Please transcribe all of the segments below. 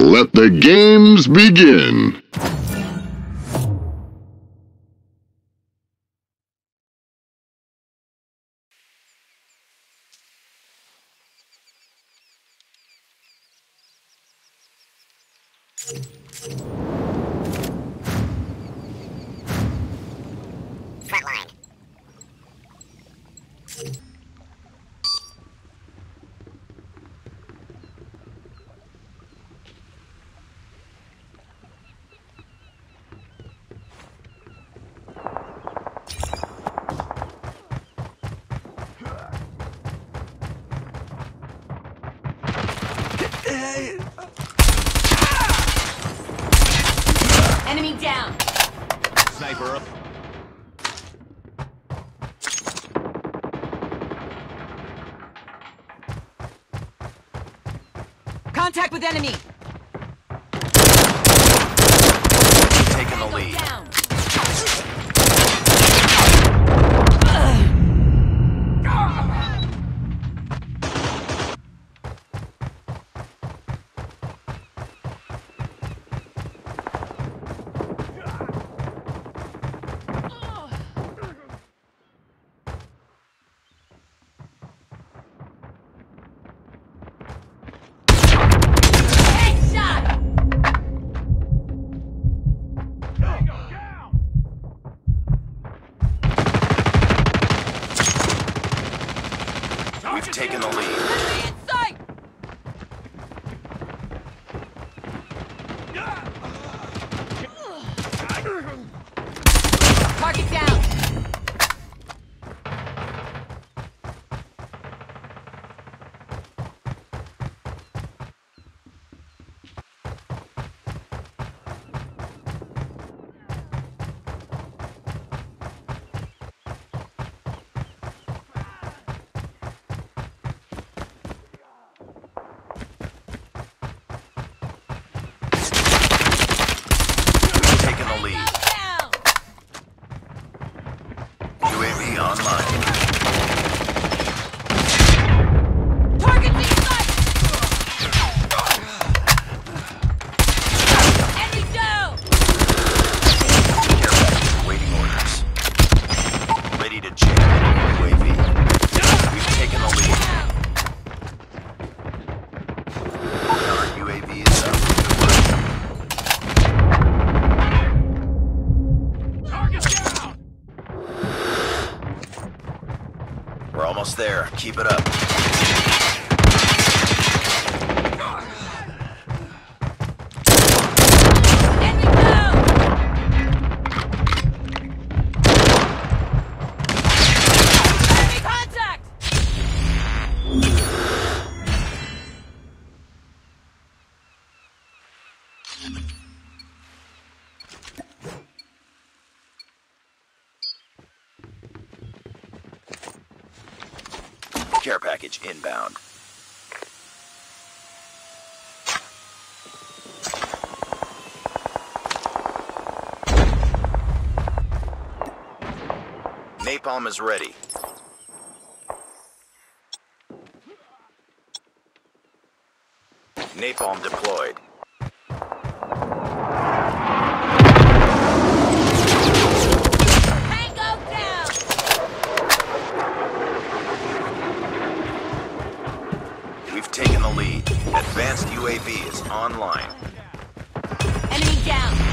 Let the games begin. Frontline. Enemy down. Sniper up. Contact with enemy. Online. Almost there. Keep it up. Care package inbound. Napalm is ready. Napalm deployed. Advanced UAV is online. Enemy down.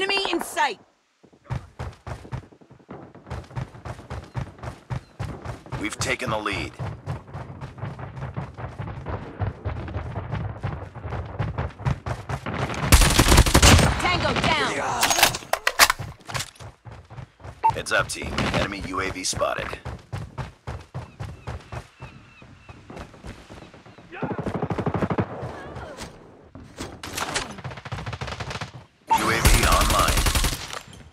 Enemy in sight. We've taken the lead. Tango down. Heads up, team. Enemy UAV spotted. UAV online.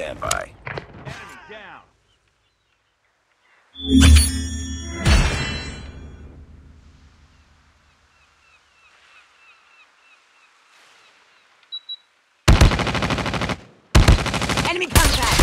Standby. Enemy coming.